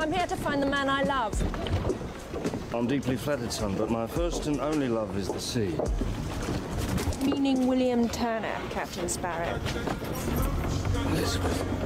I'm here to find the man I love. I'm deeply flattered, son, but my first and only love is the sea. Meaning William Turner, Captain Sparrow. Elizabeth.